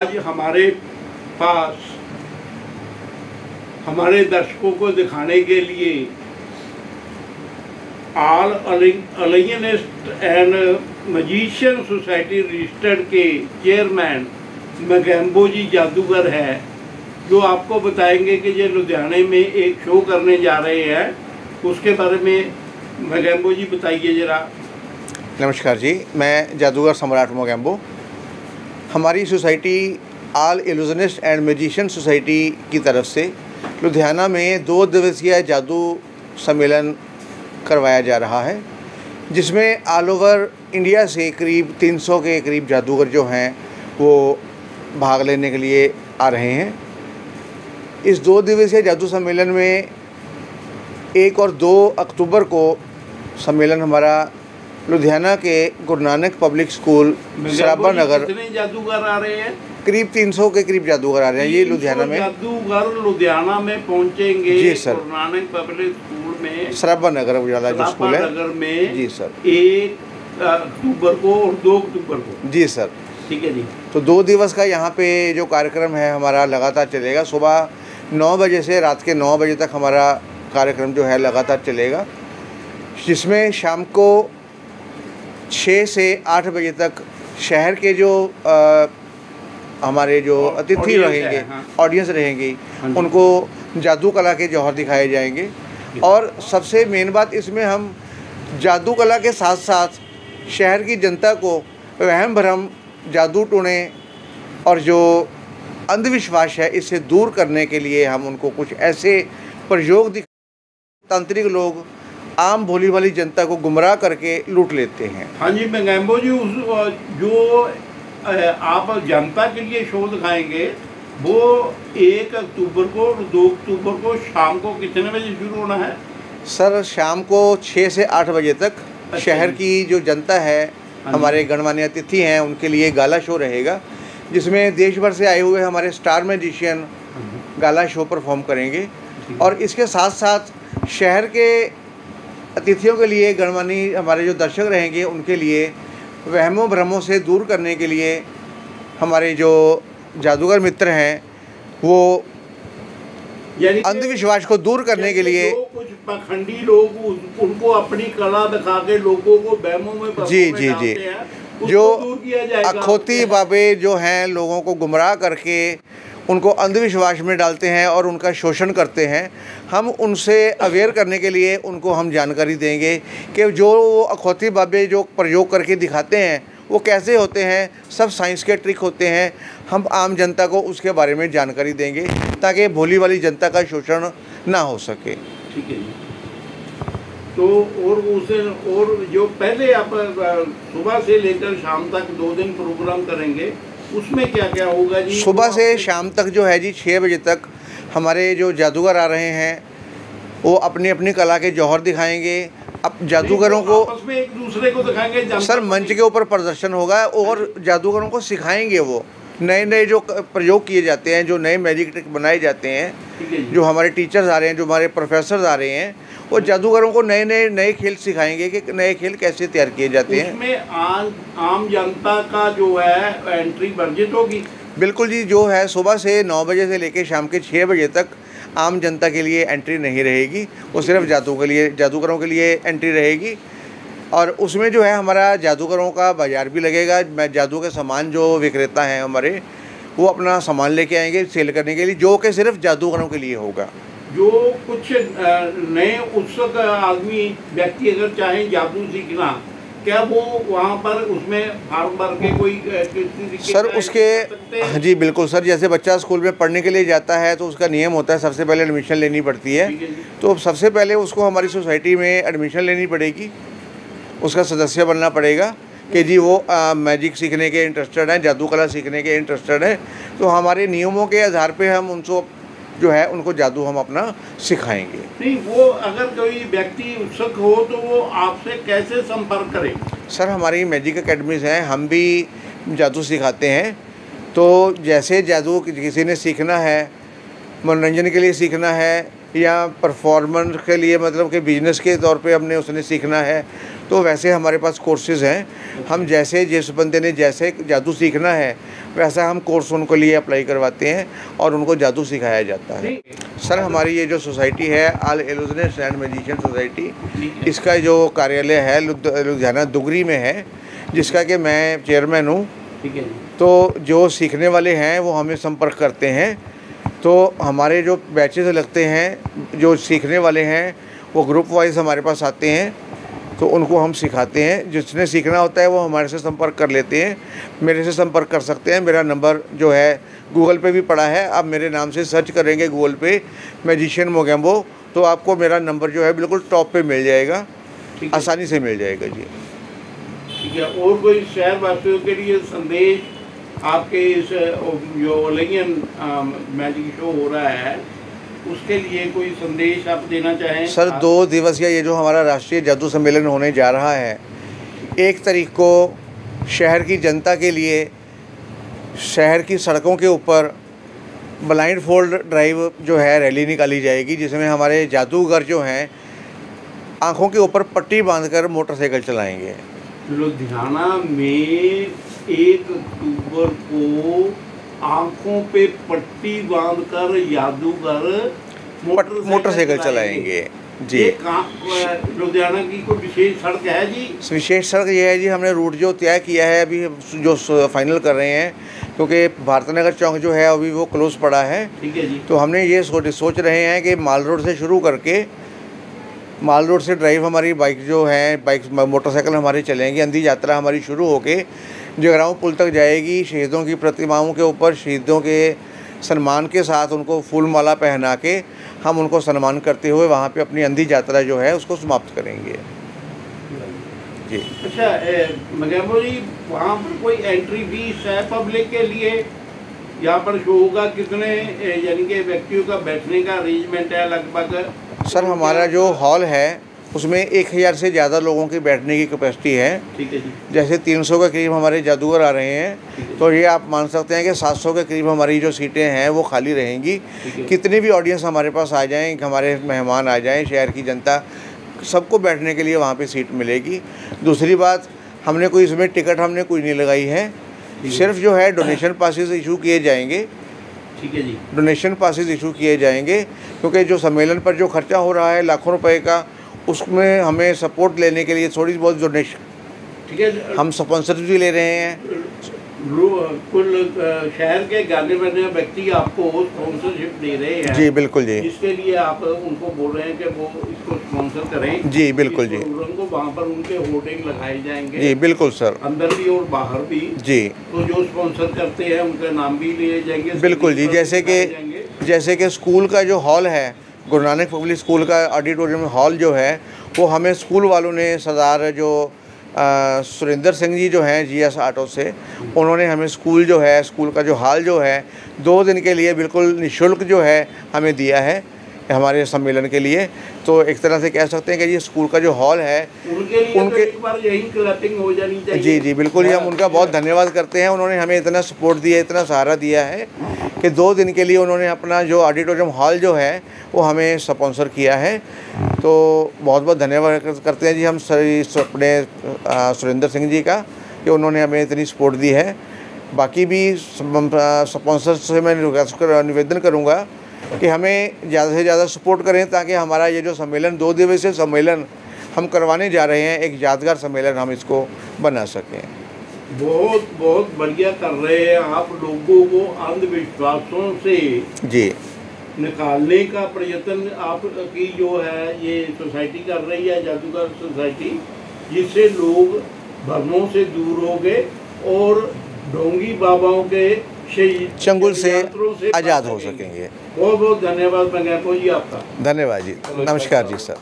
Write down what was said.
आज हमारे पास, हमारे दर्शकों को दिखाने के लिए all illusionist and magician society registered के चेयरमैन मगैम्बो जी जादूगर है, जो आपको बताएँगे कि ये लुधियाने में एक शो करने जा रहे हैं। उसके बारे में मगैम्बो जी बताइए ज़रा। नमस्कार जी, मैं जादूगर सम्राट मोगैम्बो। हमारी society all illusionist and musician society की तरफ़ से लुधियाना में दो दिवसीय जादू सम्मेलन करवाया जा रहा है, जिसमें ऑल ओवर इंडिया से करीब 300 के करीब जादूगर जो हैं, वो भाग लेने के लिए आ रहे हैं। इस दो दिवसीय जादू सम्मेलन में एक और दो अक्टूबर को सम्मेलन हमारा लुधियाना के गुरु नानक पब्लिक स्कूल सराबा नगर कितने जादूगर आ रहे हैं? करीब 300 के करीब जादूगर आ रहे हैं ये लुधियाना में। जादूगर लुधियाना में पहुँचेंगे जी, सर। गुरु नानक पब्लिक स्कूल में। सराबा नगर उजाला जो स्कूल है। नगर में जी सर। एक अक्टूबर को और दो अक्टूबर को। जी सर। ठीक है जी। तो दो दिवस का यहाँ पे जो कार्यक्रम है हमारा लगातार चलेगा। सुबह नौ बजे से रात के नौ बजे तक हमारा कार्यक्रम जो है लगातार चलेगा जिसमें शाम को छः से आठ बजे तक शहर के जो अ, हमारे जो अतिथि रहेंगे हाँ। ऑडियंस रहेंगी हाँ। उनको जादू कला के जौहर दिखाए जाएँगे और सबसे मेन बात इसमें हम जादू कला के साथ साथ शहर की जनता को वहम भरम जादू टोने और जो अंधविश्वास है इसे दूर करने के लिए हम उनको कुछ ऐसे प्रयोग दिख तांत्रिक लोग आम भोली वाली जनता को गुमराह करके लूट लेते हैं। हाँ जी मैंगैम्बो जी उस जो आप जनता के लिए शो दिखाएँगे वो एक अक्टूबर को और दो अक्टूबर को शाम को कितने बजे शुरू होना है? सर शाम को छः से आठ बजे तक अच्छा शहर की जो जनता है हाँ हमारे गणमान्य अतिथि हैं उनके लिए गाला शो रहेगा जिसमें देश भर से आए हुए हमारे star magician gala show perform करेंगे। और इसके साथ साथ शहर के अतिथियों के लिए गणमान्य हमारे जो दर्शक रहेंगे उनके लिए वहमों भ्रमों से दूर करने के लिए हमारे जो जादूगर मित्र हैं वो अंधविश्वास को दूर करने के लिए जो कुछ पखंडी लोग उनको अपनी कला दिखा के लोगों को बहमों में जी में जी जी जो। अखोती बाबे जो हैं लोगों को गुमराह करके उनको अंधविश्वास में डालते हैं और उनका शोषण करते हैं, हम उनसे अवेयर करने के लिए उनको हम जानकारी देंगे कि जो अखौती बाबे जो प्रयोग करके दिखाते हैं, वो कैसे होते हैं, सब साइंस के ट्रिक होते हैं, हम आम जनता को उसके बारे में जानकारी देंगे ताकि भोली वाली जनता का शोषण ना हो सके। ठीक है जी। तो और उस, और जो पहले आप सुबह से लेकर शाम तक दो दिन प्रोग्राम करेंगे उसमें क्या क्या होगा जी? सुबह से शाम तक जो है जी छः बजे तक हमारे जो जादूगर आ रहे हैं वो अपनी अपनी कला के जौहर दिखाएँगे। अब जादूगरों को आपस में एक दूसरे को दिखाएँगे सर मंच के ऊपर प्रदर्शन होगा और जादूगरों को सिखाएँगे वो। नए नए जो प्रयोग किए जाते हैं जो नए मैजिक ट्रिक बनाए जाते हैं जो। हमारे टीचर्स आ रहे हैं जो हमारे प्रोफेसर आ रहे हैं वो जादूगरों को नए नए नए खेल सिखाएँगे कि नए खेल कैसे तैयार किए जाते हैं। आम आम जनता का जो है एंट्री वर्जित होगी। बिल्कुल जी जो है सुबह से नौ बजे से लेकर शाम के छः बजे तक आम जनता के लिए एंट्री नहीं रहेगी। वो सिर्फ़ जादू के लिए जादूगरों के लिए एंट्री रहेगी। और उसमें जो है हमारा जादूगरों का बाज़ार भी लगेगा। मैं जादू के सामान जो विक्रेता हैं हमारे वो अपना सामान लेके आएँगे सेल करने के लिए जो कि सिर्फ़ जादूगरों के लिए होगा। जो कुछ नए उत्सुक आदमी व्यक्ति अगर चाहे जादू सीखना क्या वो वहाँ पर उसमें फार्म भर के कोई सर उसके हैं? जी बिल्कुल सर जैसे बच्चा स्कूल में पढ़ने के लिए जाता है तो उसका नियम होता है सबसे पहले एडमिशन लेनी पड़ती है। तो सबसे पहले उसको हमारी सोसाइटी में एडमिशन लेनी पड़ेगी उसका सदस्य बनना पड़ेगा कि जी वो आ, मैजिक सीखने के इंटरेस्टेड हैं जादू कला सीखने के इंटरेस्टेड हैं तो हमारे नियमों के आधार पे हम उनको जो है उनको जादू हम अपना सिखाएँगे। नहीं वो अगर कोई व्यक्ति उत्सुक हो तो वो आपसे कैसे संपर्क करे? सर हमारी मैजिक एकेडमीज हैं हम भी जादू सिखाते हैं। तो जैसे जादू किसी ने सीखना है मनोरंजन के लिए सीखना है या परफॉर्मेंस के लिए मतलब कि बिज़नेस के तौर पे हमने उसने सीखना है तो वैसे हमारे पास कोर्सेज़ हैं। हम जैसे जिस बंदे ने जैसे जादू सीखना है वैसा हम कोर्स उनको लिए अप्लाई करवाते हैं और उनको जादू सिखाया जाता है। सर हमारी ये जो सोसाइटी है all illusionist and magician society इसका जो कार्यालय है लुधियाना दुगरी में है जिसका कि मैं चेयरमैन हूँ। है तो जो सीखने वाले हैं वो हमें संपर्क करते हैं। तो हमारे जो बैचेस लगते हैं जो सीखने वाले हैं वो ग्रुप वाइज हमारे पास आते हैं। तो उनको हम सिखाते हैं। जिसने सीखना होता है वो हमारे से संपर्क कर लेते हैं। मेरे से संपर्क कर सकते हैं। मेरा नंबर जो है गूगल पे भी पड़ा है। आप मेरे नाम से सर्च करेंगे गूगल पे मैजिशियन मोगेम्बो तो आपको मेरा नंबर जो है बिल्कुल टॉप पे मिल जाएगा। आसानी से मिल जाएगा जी। ठीक है। और कोई शहर वासियों के लिए संदेश आपके इस जो मैजिक शो हो रहा है उसके लिए कोई संदेश आप देना चाहें? सर दो दिवसीय ये जो हमारा राष्ट्रीय जादू सम्मेलन होने जा रहा है एक तारीख को शहर की जनता के लिए शहर की सड़कों के ऊपर ब्लाइंड फोल्ड ड्राइव जो है रैली निकाली जाएगी जिसमें हमारे जादूगर जो हैं आँखों के ऊपर पट्टी बांधकर मोटरसाइकिल चलाएँगे। लुधियाना में एक अक्टूबर को आँखों पे पट्टी बांधकर जादूगर पट- मोटरसाइकिल चलाएँगे। जी। लुधियाना की कोई विशेष सड़क है जी? विशेष सड़क ये है जी हमने रूट जो तय किया है अभी जो फाइनल कर रहे हैं क्योंकि भारत नगर चौक जो है अभी वो क्लोज पड़ा है। ठीक है जी। तो हमने ये सोच सोच रहे हैं कि माल रोड से शुरू करके माल रोड से ड्राइव हमारी बाइक जो है बाइक मोटरसाइकिल हमारी चलेंगी अंधी यात्रा हमारी शुरू होके जगराऊँ पुल तक जाएगी शहीदों की प्रतिमाओं के ऊपर शहीदों के सम्मान के साथ उनको फूल माला पहना के हम उनको सम्मान करते हुए वहाँ पे अपनी अंधी यात्रा जो है उसको समाप्त करेंगे। जी। अच्छा मगैमो जी वहाँ पर कोई एंट्री फ़ीस है पब्लिक के लिए? यहाँ पर शो होगा कितने यानी कि व्यक्तियों का बैठने का अरेंजमेंट है लगभग? सर हमारा जो हॉल है उसमें एक हज़ार से ज़्यादा लोगों की बैठने की कैपेसिटी है। ठीक है जी। जैसे 300 के करीब हमारे जादूगर आ रहे हैं तो ये आप मान सकते हैं कि 700 के करीब हमारी जो सीटें हैं वो खाली रहेंगी। कितनी भी ऑडियंस हमारे पास आ जाएँ हमारे मेहमान आ जाएँ शहर की जनता सबको बैठने के लिए वहाँ पर सीट मिलेगी। दूसरी बात हमने कोई इसमें टिकट हमने कोई नहीं लगाई है। सिर्फ़ जो है डोनेशन पासिस इशू किए जाएँगे। ठीक है जी। डोनेशन पासिस इशू किए जाएँगे क्योंकि जो सम्मेलन पर जो खर्चा हो रहा है लाखों रुपए का उसमें हमें सपोर्ट लेने के लिए थोड़ी बहुत डोनेशन ठीक है हम स्पॉन्सर भी ले रहे हैं। कुल शहर के गाने बने व्यक्ति आपको स्पॉन्सरशिप दे रहे हैं। जी बिल्कुल जी। इसके लिए आप उनको बोल रहे हैं कि वो इसको स्पॉन्सर करें। जी बिल्कुल जी। प्रोग्राम को वहाँ पर उनके होर्डिंग लगाए जाएँगे। जी बिल्कुल सर। अंदर भी और बाहर भी। जी। तो जो स्पॉन्सर करते हैं उनका नाम भी लिए जाएँगे बिल्कुल जी जैसे कि जैसे कि स्कूल का जो हॉल है गुरु नानक पब्लिक स्कूल का ऑडिटोरियम हॉल जो है, वो हमें स्कूल वालों ने, सरदार जो सुरेंद्र सिंह जी जो हैं, जी एस ऑटो से, उन्होंने हमें स्कूल जो है, स्कूल का जो हॉल जो है, दो दिन के लिए बिल्कुल निःशुल्क जो है, हमें दिया है। हमारे सम्मेलन के लिए। तो एक तरह से कह सकते हैं कि ये स्कूल का जो हॉल है उनके लिए उनके- तो एक बार यही क्लैपिंग हो जानी चाहिए। जी जी बिल्कुल ही हम उनका बहुत धन्यवाद करते हैं। उन्होंने हमें इतना सपोर्ट दिया इतना सहारा दिया है कि दो दिन के लिए उन्होंने अपना जो ऑडिटोरियम हॉल जो है वो हमें स्पॉन्सर किया है। तो बहुत बहुत धन्यवाद करते हैं जी हम अपने सुरेंद्र सिंह जी का कि उन्होंने हमें इतनी सपोर्ट दी है। बाकी भी स्पॉन्सर से मैं निवेदन करूँगा कि हमें ज़्यादा से ज़्यादा सपोर्ट करें ताकि हमारा ये जो सम्मेलन दो दिवसीय सम्मेलन हम करवाने जा रहे हैं एक यादगार सम्मेलन हम इसको बना सकें। बहुत बहुत बढ़िया कर रहे हैं आप लोगों को अंधविश्वासों से जी। निकालने का प्रयत्न आपकी जो है ये सोसाइटी कर रही है जादूगर सोसाइटी जिससे लोग भ्रमों से दूर हो गए और ढोंगी बाबाओं के शहीद चंगुल से से आज़ाद हो सकेंगे। बहुत बहुत धन्यवाद जी आपका। धन्यवाद जी। नमस्कार जी सर।